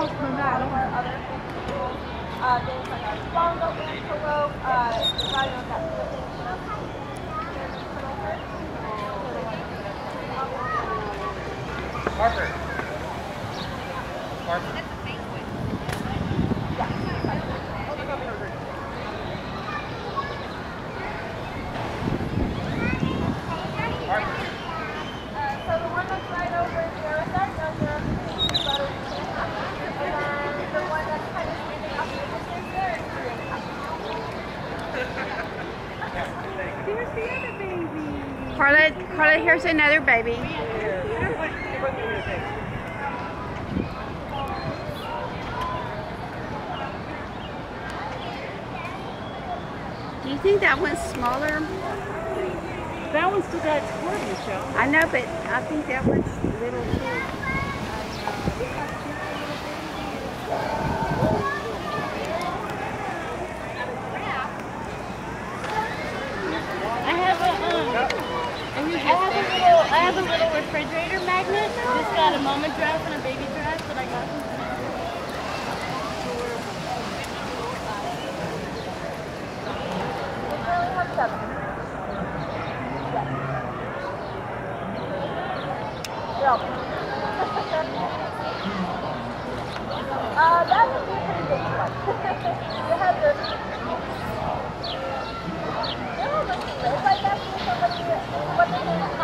house for that. other vegetables, uh, things like our bongo antelope, uh, right on that Parker. Parker. Parker. Carla, Carla, here's another baby. Do you think that one's smaller? That one's still got its cord, Michelle. I know, but I think that one's little too. I have a um, I have a little I have a little refrigerator magnet. Just got a mama giraffe and a baby giraffe that I got from We really have seven. Yes. Uh, that